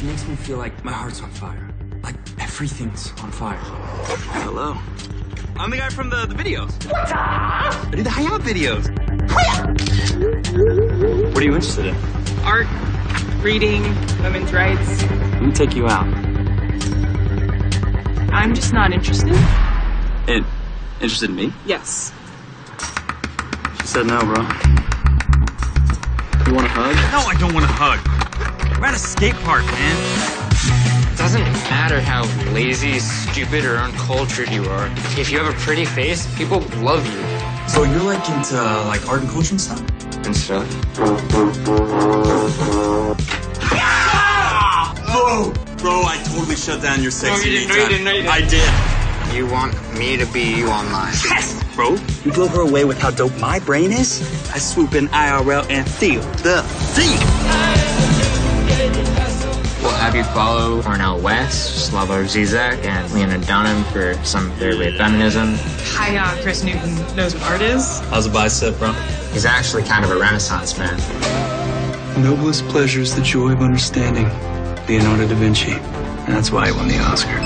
She makes me feel like my heart's on fire. Like everything's on fire. Hello. I'm the guy from the, the videos. I do the Hayat videos. What are you interested in? Art, reading, women's rights. Let me take you out. I'm just not interested. In, interested in me? Yes. She said no, bro. You want a hug? No, I don't want a hug. We're at a skate park, man. It doesn't matter how lazy, stupid, or uncultured you are. If you have a pretty face, people love you. So you're like into uh, like art and culture and stuff? And stuff. Oh, bro, I totally shut down your sexy No, you didn't. No, you didn't. No, you didn't. I did. You want me to be you online? Yes, bro. You blow her away with how dope my brain is. I swoop in IRL and feel the thing. We'll have you follow Cornel West, Slavoj Zizek, and Lena Dunham for some of their weird feminism. Hi, uh, Chris Newton knows what art is. How's a bicep, bro? He's actually kind of a renaissance man. Noblest pleasure is the joy of understanding. Leonardo da Vinci. And that's why he won the Oscar.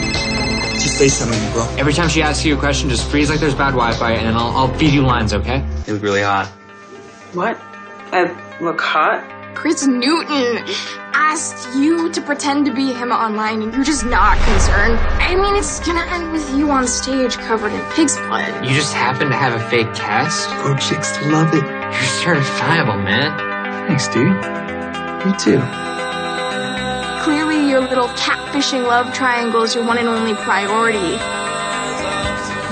Just say something, bro. Every time she asks you a question, just freeze like there's bad Wi-Fi, and then I'll, I'll feed you lines, okay? You look really hot. What? I look hot? Chris Newton asked you to pretend to be him online and you're just not concerned. I mean, it's gonna end with you on stage covered in pig's blood. You just happen to have a fake cast? Oh, chicks love it. You're certifiable, man. Thanks, dude. You too. Clearly, your little catfishing love triangle is your one and only priority.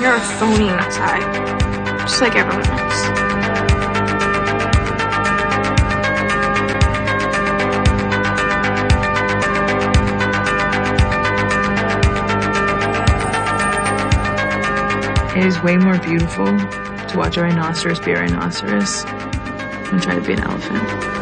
You're a phony inside, just like everyone else. It is way more beautiful to watch a rhinoceros be a rhinoceros than try to be an elephant.